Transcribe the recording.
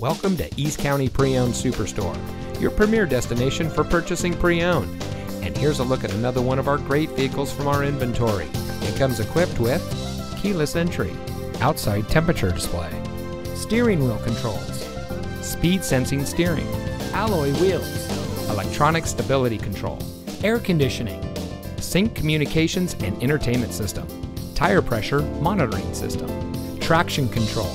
Welcome to East County Pre-Owned Superstore, your premier destination for purchasing pre-owned. And here's a look at another one of our great vehicles from our inventory. It comes equipped with keyless entry, outside temperature display, steering wheel controls, speed sensing steering, alloy wheels, electronic stability control, air conditioning, sync communications and entertainment system, tire pressure monitoring system, traction control,